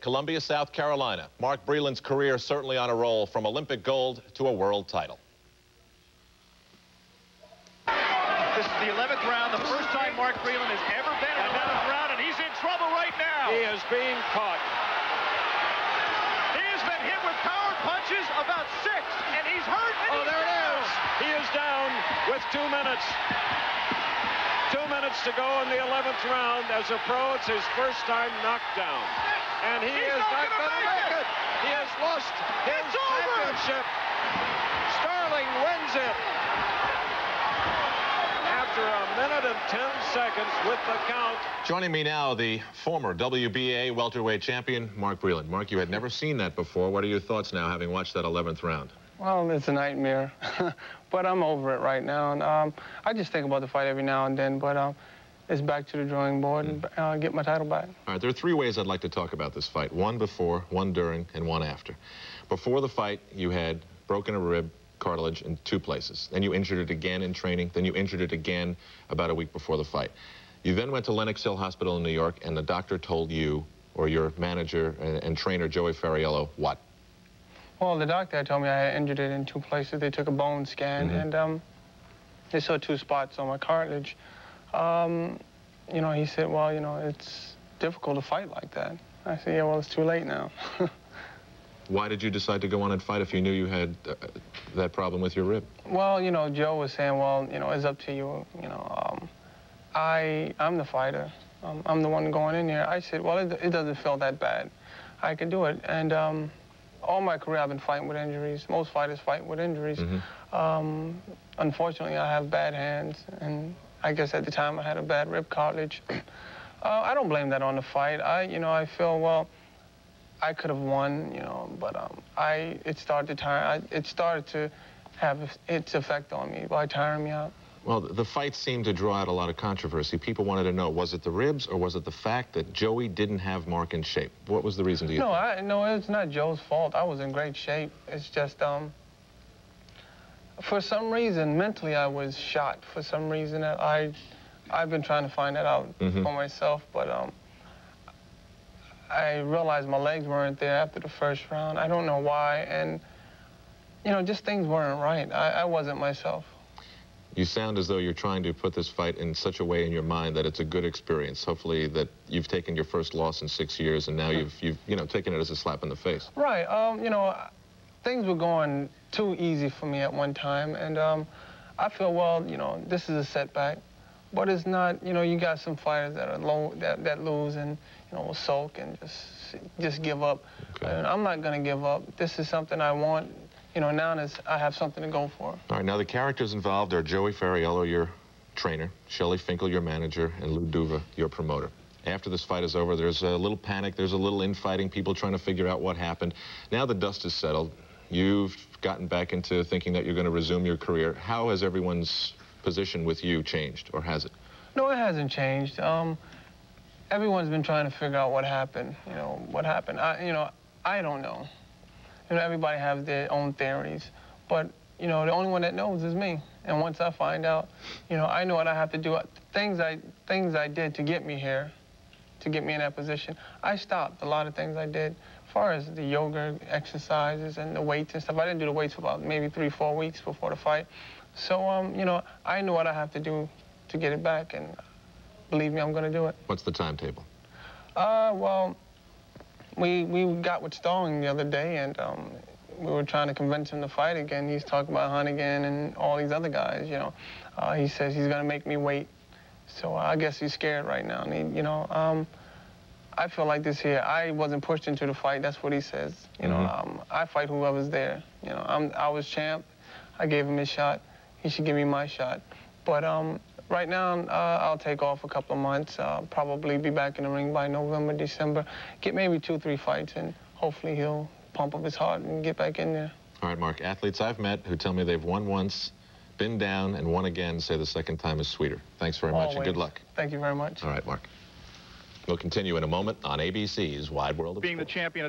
Columbia, South Carolina. Mark Breland's career certainly on a roll from Olympic gold to a world title. This is the 11th round, the first time Mark Breland has ever been in the 11th round, and he's in trouble right now. He is being caught. He has been hit with power punches about six, and he's hurt. And oh, he's there down. it is. He is down with two minutes. Two minutes to go in the 11th round. As a pro, it's his first time knocked down. And he He's is not not gonna make make it. it. He has lost his It's over. championship. Starling wins it. After a minute and 10 seconds with the count. Joining me now, the former WBA welterweight champion, Mark Breland. Mark, you had never seen that before. What are your thoughts now, having watched that 11th round? Well, it's a nightmare, but I'm over it right now. And um, I just think about the fight every now and then, but um, it's back to the drawing board and uh, get my title back. All right, there are three ways I'd like to talk about this fight. One before, one during, and one after. Before the fight, you had broken a rib cartilage in two places. Then you injured it again in training. Then you injured it again about a week before the fight. You then went to Lenox Hill Hospital in New York, and the doctor told you, or your manager and, and trainer, Joey Fariello, what? Well, the doctor told me I had injured it in two places. They took a bone scan, Mhm. and um, they saw two spots on my cartilage. Um, you know, he said, well, you know, it's difficult to fight like that. I said, yeah, well, it's too late now. Why did you decide to go on and fight if you knew you had uh, that problem with your rib? Well, you know, Joe was saying, well, you know, it's up to you. You know, um, I, I'm the fighter. Um, I'm the one going in here. I said, well, it, it doesn't feel that bad. I can do it. And um, all my career, I've been fighting with injuries. Most fighters fight with injuries. Mhm. Um, unfortunately, I have bad hands, and I guess at the time I had a bad rib cartilage. uh, I don't blame that on the fight. I, you know, I feel well. I could have won, you know, but um, I it started to tire. I, it started to have its effect on me by tiring me out. Well, the fight seemed to draw out a lot of controversy. People wanted to know, was it the ribs or was it the fact that Joey didn't have Mark in shape? What was the reason, do you No, think? I no, it's not Joe's fault. I was in great shape. It's just um. For some reason, mentally, I was shot. For some reason, I, I've been trying to find that out Mhm. for myself, but um. I realized my legs weren't there after the first round. I don't know why, and you know, just things weren't right. I, I wasn't myself. You sound as though you're trying to put this fight in such a way in your mind that it's a good experience. Hopefully that you've taken your first loss in six years and now you've, you've you know, taken it as a slap in the face. Right. Um, you know, things were going too easy for me at one time, and um, I feel well. You know, this is a setback, but it's not. You know, you got some fighters that are low that, that lose and you know will sulk and just just give up. Okay. And I'm not gonna give up. This is something I want. You know, now I have something to go for. All right, now the characters involved are Joey Fariello, your trainer, Shelly Finkel, your manager, and Lou Duva, your promoter. After this fight is over, there's a little panic, there's a little infighting, people trying to figure out what happened. Now the dust is settled. You've gotten back into thinking that you're going to resume your career. How has everyone's position with you changed, or has it? No, it hasn't changed. Um, everyone's been trying to figure out what happened. You know, what happened. I, you know, I don't know. You know, everybody has their own theories, but you know, the only one that knows is me. And once I find out, you know, I know what I have to do. Things I things I did to get me here, to get me in that position. I stopped a lot of things I did. As far as the yoga exercises and the weights and stuff, I didn't do the weights for about maybe three, four weeks before the fight. So, um, you know, I know what I have to do to get it back, and believe me, I'm going to do it. What's the timetable? Uh, well, we we got with Starling the other day, and um, we were trying to convince him to fight again. He's talking about Honeyghan and all these other guys. You know, uh, he says he's going to make me wait. So I guess he's scared right now. And he, you know, um, I feel like this here. I wasn't pushed into the fight. That's what he says. You know, Mhm. um, I fight whoever's there. You know, I'm I was champ. I gave him his shot. He should give me my shot. But um, right now, uh, I'll take off a couple of months. Uh, probably be back in the ring by November, December. Get maybe two, three fights, and hopefully he'll pump up his heart and get back in there. All right, Mark, athletes I've met who tell me they've won once, been down, and won again say the second time is sweeter. Thanks very much, and good luck. Thank you very much. All right, Mark. We'll continue in a moment on ABC's Wide World of Being the Sport. champion